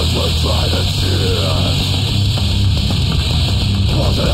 world will try to cheer. Was it?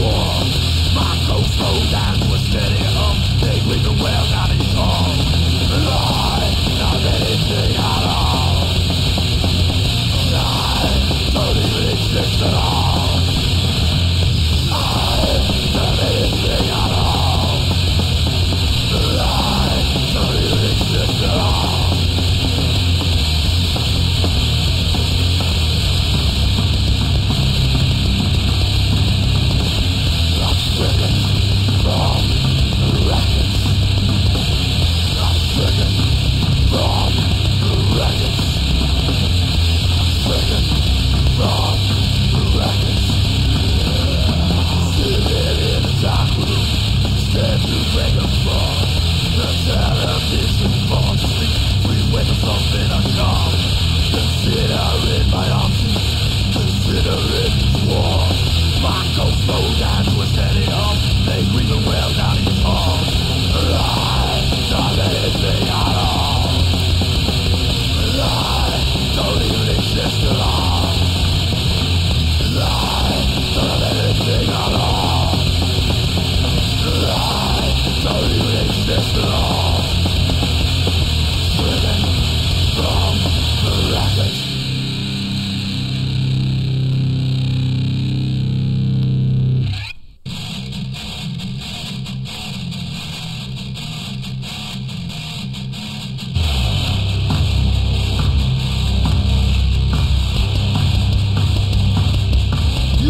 war. Marco Fodan.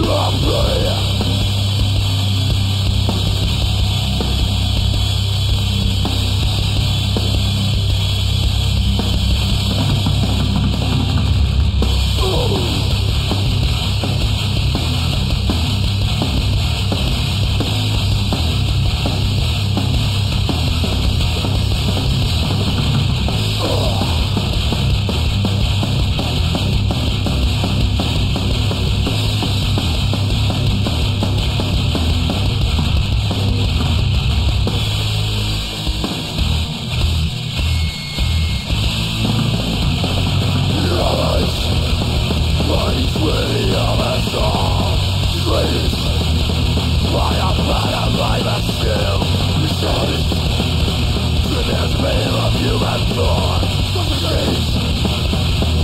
Love me. but I might myself resort to this veil of human thought. Change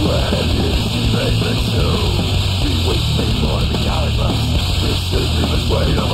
when you see me too. Bewitch me more. This is the weight